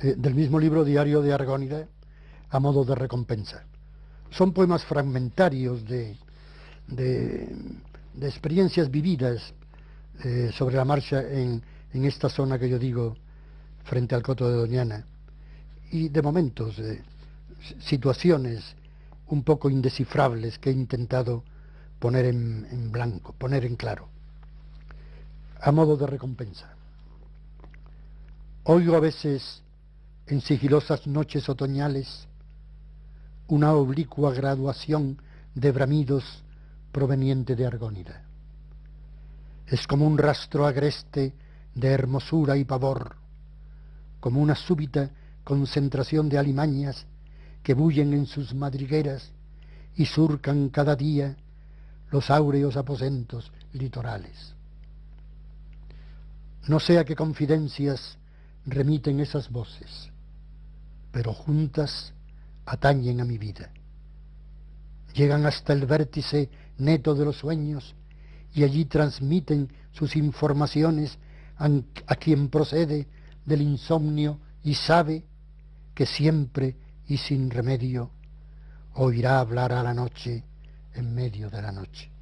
eh, del mismo libro Diario de Argónida, a modo de recompensa. Son poemas fragmentarios de, de, experiencias vividas eh, sobre la marcha en, en, esta zona que yo digo, frente al Coto de Doñana, y de momentos, de situaciones un poco indescifrables que he intentado poner en, blanco, poner en claro, a modo de recompensa. Oigo a veces en sigilosas noches otoñales una oblicua graduación de bramidos proveniente de Argónida. Es como un rastro agreste de hermosura y pavor, como una súbita concentración de alimañas que bullen en sus madrigueras y surcan cada día los áureos aposentos litorales. No sé a qué confidencias remiten esas voces, pero juntas atañen a mi vida. Llegan hasta el vértice neto de los sueños y allí transmiten sus informaciones a quien procede del insomnio y sabe que siempre y sin remedio oirá hablar a la noche en medio de la noche.